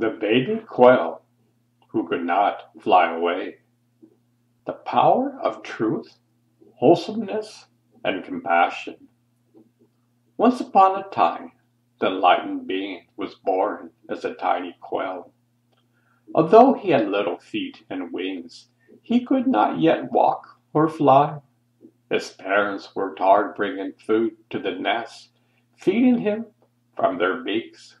The baby quail who could not fly away. The power of truth, wholesomeness, and compassion. Once upon a time, the enlightened being was born as a tiny quail. Although he had little feet and wings, he could not yet walk or fly. His parents worked hard bringing food to the nest, feeding him from their beaks.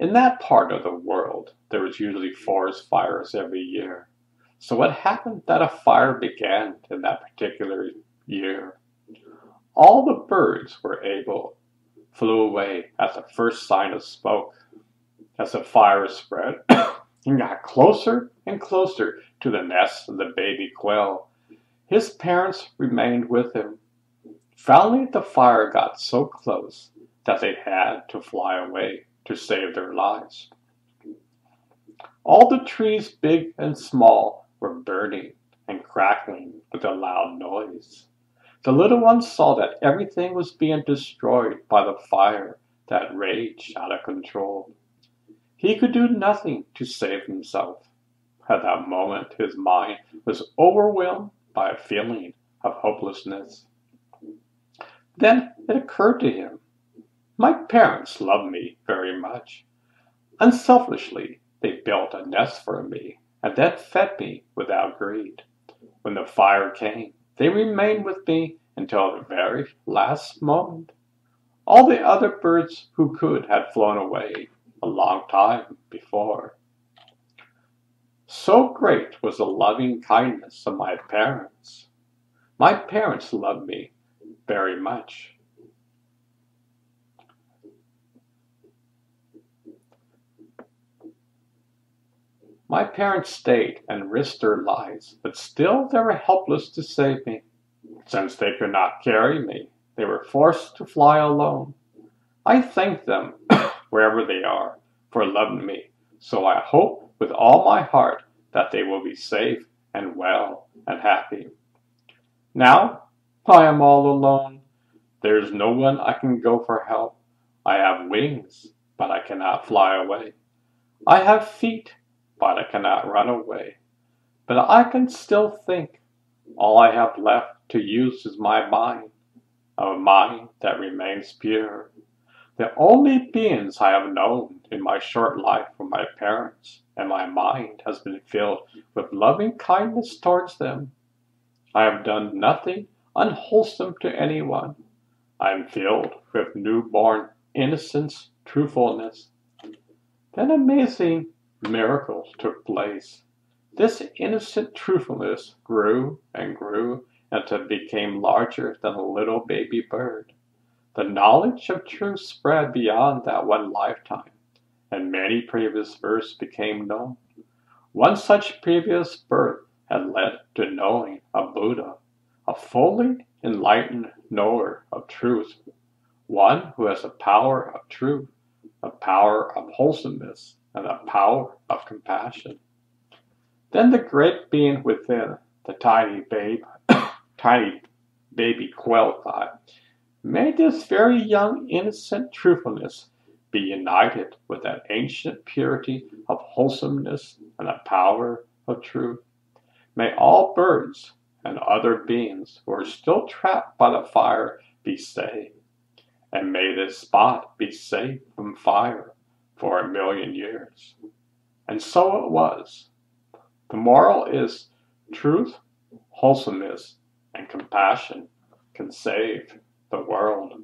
In that part of the world, there is usually forest fires every year. So it happened that a fire began in that particular year. All the birds were able flew away at the first sign of smoke. As the fire spread, and got closer and closer to the nest of the baby quail. His parents remained with him. Finally, the fire got so close that they had to fly away to save their lives. All the trees, big and small, were burning and crackling with a loud noise. The little one saw that everything was being destroyed by the fire that raged out of control. He could do nothing to save himself. At that moment, his mind was overwhelmed by a feeling of hopelessness. Then it occurred to him my parents love me very much. Unselfishly, they built a nest for me and then fed me without greed. When the fire came, they remained with me until the very last moment. All the other birds who could had flown away a long time before. So great was the loving kindness of my parents. My parents loved me very much. My parents stayed and risked their lives, but still they were helpless to save me. Since they could not carry me, they were forced to fly alone. I thank them, wherever they are, for loving me, so I hope with all my heart that they will be safe and well and happy. Now I am all alone. There is no one I can go for help. I have wings, but I cannot fly away. I have feet, but I cannot run away. But I can still think. All I have left to use is my mind, a mind that remains pure. The only beings I have known in my short life were my parents, and my mind has been filled with loving kindness towards them. I have done nothing unwholesome to anyone. I am filled with newborn innocence, truthfulness. Then amazing miracles took place. This innocent truthfulness grew and grew until it became larger than a little baby bird. The knowledge of truth spread beyond that one lifetime, and many previous births became known. One such previous birth had led to knowing a Buddha, a fully enlightened knower of truth, one who has the power of truth, the power of wholesomeness, and the power of compassion. Then the great being within, the tiny babe, tiny baby quail thought, may this very young innocent truthfulness be united with that ancient purity of wholesomeness and the power of truth. May all birds and other beings who are still trapped by the fire be saved, and may this spot be safe from fire for a million years. And so it was. The moral is truth, wholesomeness, and compassion can save the world.